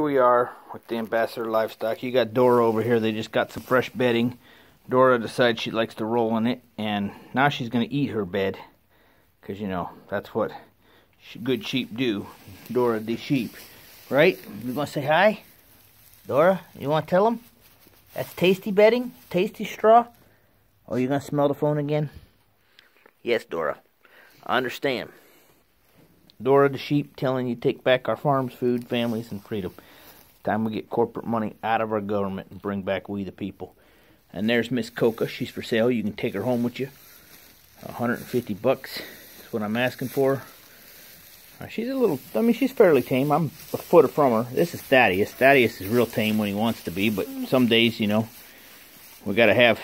Here we are with the Ambassador Livestock. You got Dora over here. They just got some fresh bedding. Dora decides she likes to roll in it, and now she's going to eat her bed. Because, you know, that's what good sheep do. Dora the sheep. Right? You want to say hi? Dora, you want to tell them? That's tasty bedding? Tasty straw? Or you going to smell the phone again? Yes, Dora. I understand. Dora the sheep telling you take back our farms, food, families, and freedom. Time we get corporate money out of our government and bring back we the people. And there's Miss Coca. She's for sale. You can take her home with you. 150 bucks is what I'm asking for. Uh, she's a little, I mean, she's fairly tame. I'm a foot from her. This is Thaddeus. Thaddeus is real tame when he wants to be, but some days, you know, we got to have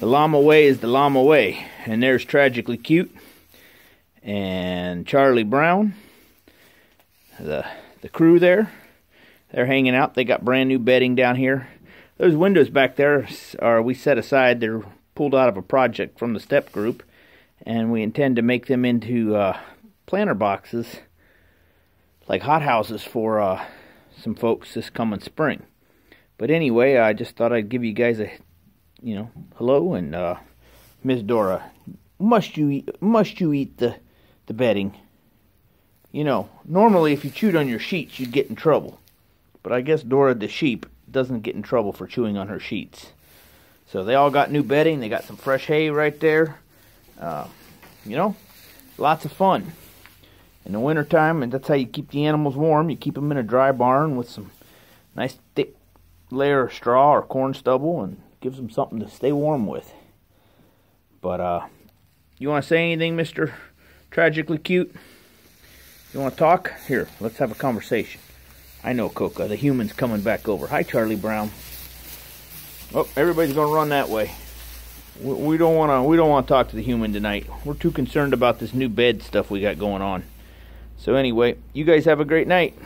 the llama way is the llama way. And there's Tragically Cute and Charlie Brown, the the crew there. They're hanging out. They got brand new bedding down here. Those windows back there are we set aside. They're pulled out of a project from the step group, and we intend to make them into uh, planter boxes, like hot houses for uh, some folks this coming spring. But anyway, I just thought I'd give you guys a, you know, hello and uh, Miss Dora. Must you eat, must you eat the the bedding. You know, normally if you chewed on your sheets, you'd get in trouble. But I guess Dora the sheep doesn't get in trouble for chewing on her sheets. So they all got new bedding. They got some fresh hay right there. Uh, you know, lots of fun. In the wintertime, and that's how you keep the animals warm. You keep them in a dry barn with some nice thick layer of straw or corn stubble and gives them something to stay warm with. But, uh, you want to say anything, Mr tragically cute. You want to talk? Here, let's have a conversation. I know Coca, the human's coming back over. Hi, Charlie Brown. Oh, everybody's going to run that way. We don't want to. We don't want to talk to the human tonight. We're too concerned about this new bed stuff we got going on. So anyway, you guys have a great night.